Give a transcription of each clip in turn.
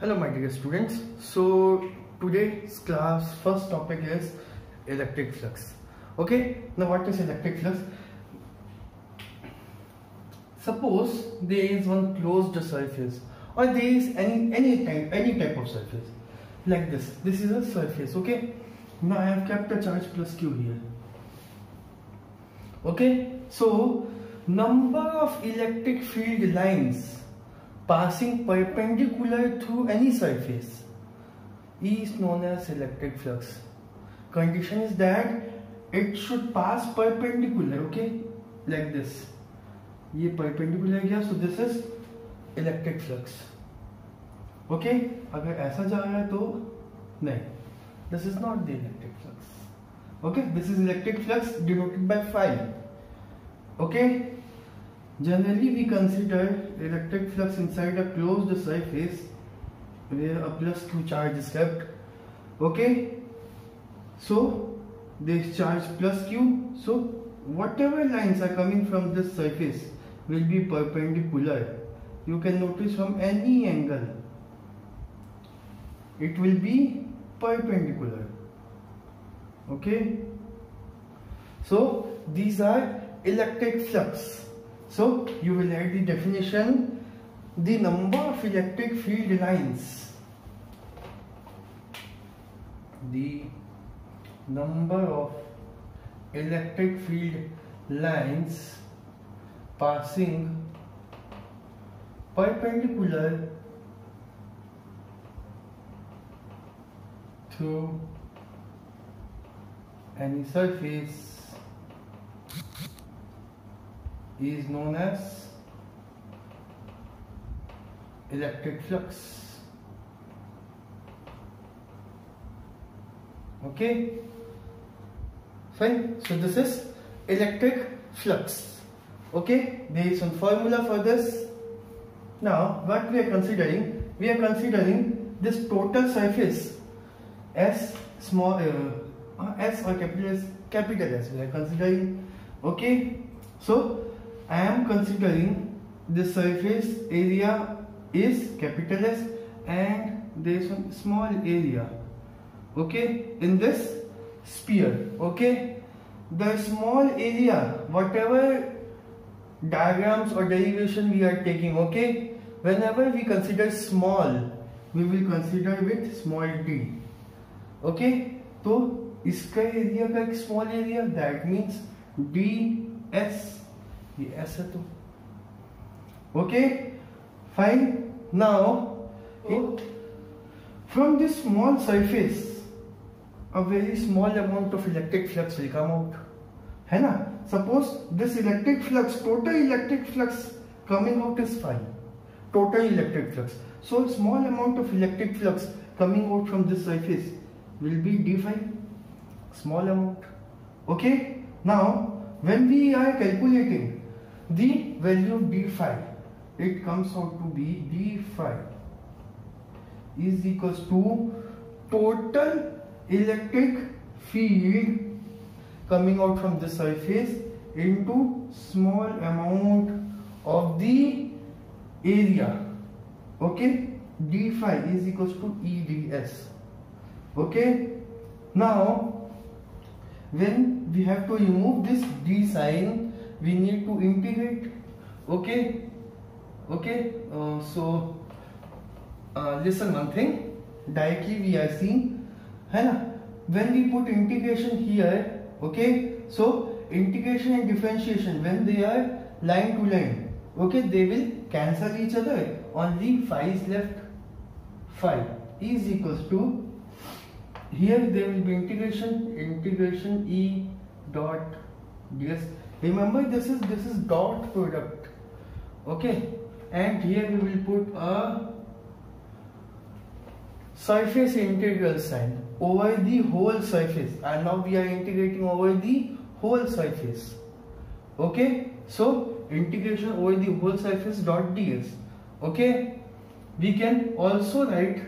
Hello my dear students. So today's class first topic is electric flux. Okay, now what is electric flux? Suppose there is one closed surface or there is any any type any type of surface like this. This is a surface, okay? Now I have kept a charge plus Q here. Okay, so number of electric field lines passing perpendicular through any surface is known as electric flux. Condition is that it should pass perpendicular, okay? Like this. ये perpendicular गया, so this is electric flux. Okay? अगर ऐसा जा रहा है तो नहीं. This is not the electric flux. Okay? This is electric flux denoted by phi. Okay? Generally, we consider electric flux inside a closed surface where a plus Q charge is kept. Okay, so this charge plus Q. So whatever lines are coming from this surface will be perpendicular. You can notice from any angle, it will be perpendicular. Okay, so these are electric flux. So you will add the definition, the number of electric field lines, the number of electric field lines passing perpendicular through any surface is known as electric flux. Okay, fine. So this is electric flux. Okay, there is one formula for this. Now, what we are considering? We are considering this total surface S small uh, S or capital S, capital S. We are considering. Okay, so I am considering the surface area is capital S and there is one small area okay in this sphere okay the small area whatever diagrams or derivation we are taking okay whenever we consider small we will consider with small d okay तो इसका area का एक small area that means D S ये S है तो okay fine now from this small surface a very small amount of electric flux will come out है ना suppose this electric flux total electric flux coming out is phi total electric flux so small amount of electric flux coming out from this surface will be d phi small amount okay now when we are calculating the value of d phi it comes out to be d phi is equals to total electric field coming out from the surface into small amount of the area. Okay? D phi is equals to eds okay? Now when we have to remove this d sign we need to integrate okay okay uh, so uh, listen one thing directly we are seeing है ना when we put integration here okay so integration and differentiation when they are line to line okay they will cancel each other only phi is left phi is equals to here there will be integration integration e dot ds remember this is this is dot product. Okay? And here we will put a surface integral sign over the whole surface. And now we are integrating over the whole surface. Okay? So integration over the whole surface dot ds. Okay? We can also write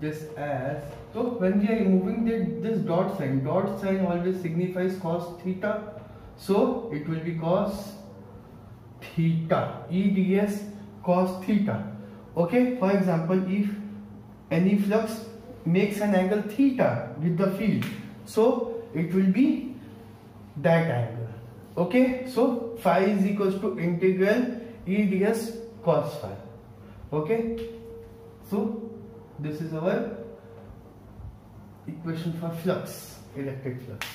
this as so when we are removing the, this dot sign dot sign always signifies cos theta so it will be cos theta eds cos theta okay for example if any flux makes an angle theta with the field. So it will be that angle. Okay, so phi is equals to integral E ds cos phi. Okay, so this is our equation for flux, electric flux.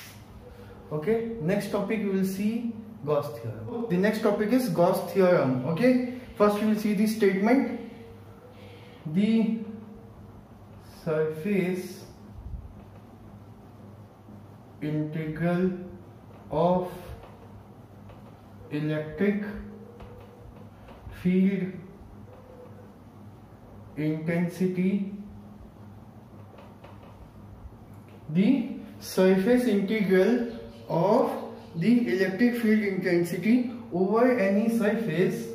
Okay, next topic we will see Gauss theorem. The next topic is Gauss theorem. Okay, first we will see the statement. The surface integral of electric field intensity the surface integral of the electric field intensity over any surface.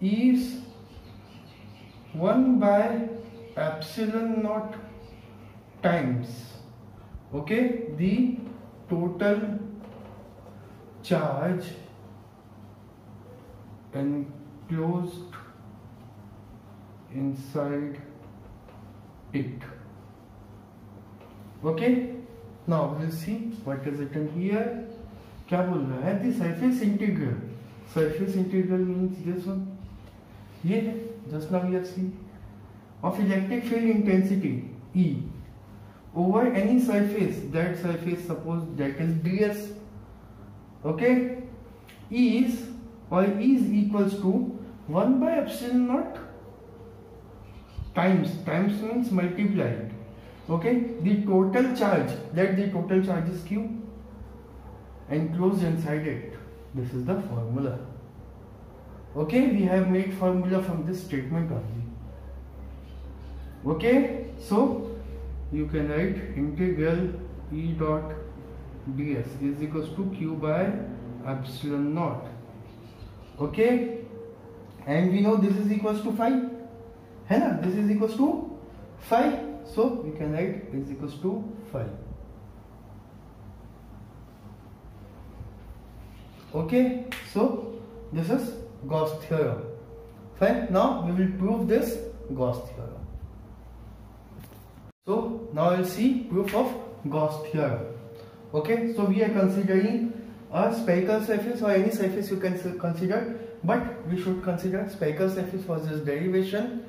Is 1 by epsilon naught times okay the total charge enclosed inside it okay now we'll see what is written here क्या बोल रहा है the surface integral surface integral means this one ये है just now we have seen of electric field intensity E over any surface that surface suppose that is ds okay is or is equals to 1 by epsilon naught times times means multiplied. Okay? The total charge let the total charge is q. Enclosed inside it. This is the formula. Okay? We have made formula from this statement only. Okay? So you can write integral e dot ds is equals to q by epsilon naught. Okay? And we know this is equals to phi है This is equals to phi. So we can write right equals to phi. okay? So this is gauss theorem. Fine? Now we will prove this gauss theorem. So now we'll see proof of gauss theorem. Okay? So we are considering a spherical surface or any surface you can consider but we should consider spherical surface for this derivation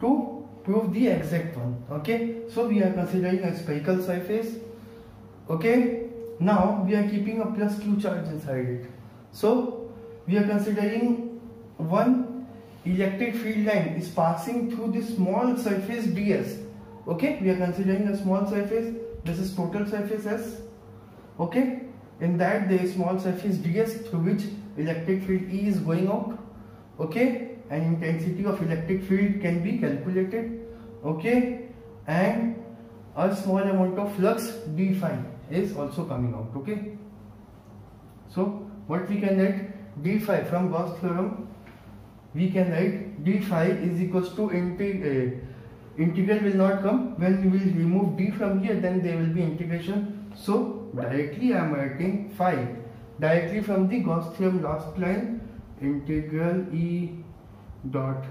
to prove the exact one okay? So we are considering a spherical surface okay? Now we are keeping a plus q charge inside it. So we are considering one electric field line is passing through this small surface ds okay? We are considering a small surface. This is total surface s okay? In that there is small surface ds through which electric field e is going out okay and intensity of electric field can be calculated okay? And a small amount of flux d phi is also coming out okay? So what we can write d phi from Gauss theorem? We can write d phi is equals to integ uh, integral will not come. When we will remove d from here then there will be integration. So directly I am writing phi. Directly from the Gauss theorem last line integral e dot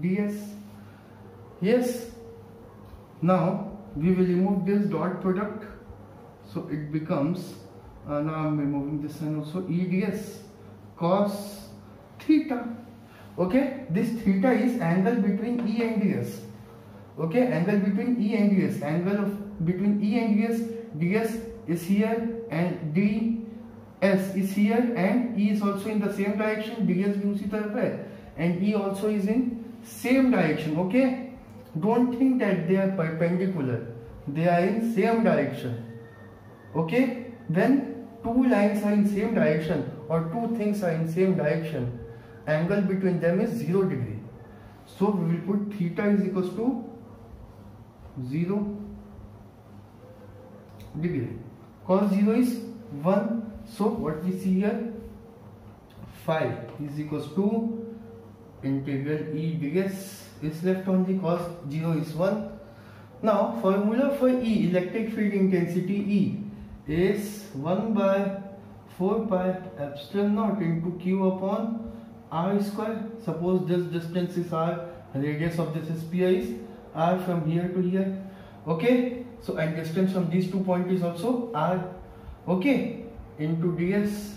ds yes. Now we will remove this dot product. So it becomes uh, now I'm removing this and also EDS cos theta. Okay? This theta is angle between E and ds okay? Angle between E and ds angle of between E and ds ds is here and d s is here and E is also in the same direction. Ds gives you the and E also is in same direction okay? Don't think that they are perpendicular. They are in same direction okay? When two lines are in same direction or two things are in same direction angle between them is 0 degree. So we will put theta is equals to 0 degree. Cos 0 is 1 so what we see here? phi is equals to integral e ds is left on the cos 0 is 1 now formula for e electric field intensity e is 1 by 4 pi epsilon naught into q upon r square. Suppose this distance is r radius of this sphere is r from here to here. Okay? So and distance from these two points is also r. Okay? Into ds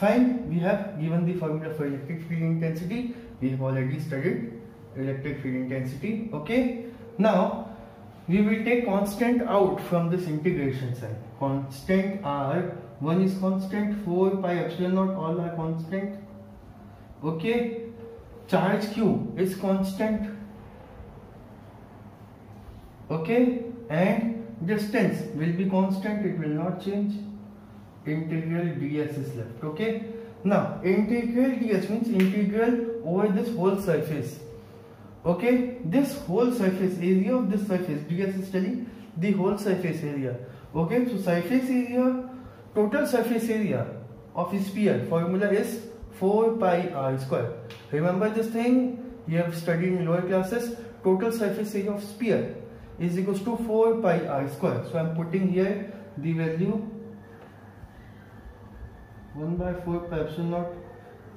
fine we have given the formula for electric field intensity we have already studied electric field intensity okay now we will take constant out from this integration sign. Constant R, one is constant, 4 pi epsilon naught, all are constant. Okay, charge Q is constant. Okay, and distance will be constant, it will not change. Integral ds is left. Okay, now integral ds means integral over this whole surface okay? This whole surface area of this surface ds is telling the whole surface area okay? So surface area total surface area of sphere formula is 4 pi r square. Remember this thing? You have studied in lower classes. Total surface area of sphere is equals to 4 pi r square. So i'm putting here the value 1 by 4 pi epsilon naught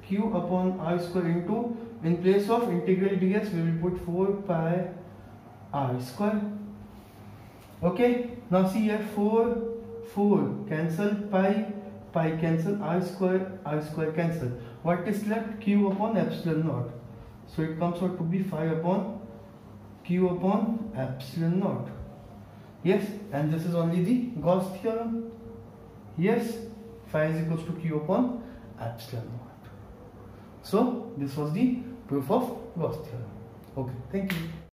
q upon r square into in place of integral ds we will put 4 pi r square. Okay now see here 4 4 cancel pi pi cancel r square r square cancel. What is left? Q upon epsilon naught so it comes out to be 5 upon q upon epsilon naught yes and this is only the Gauss theorem. Yes phi is equals to q upon epsilon naught so this was the proof of Gauss theorem. Okay, thank you.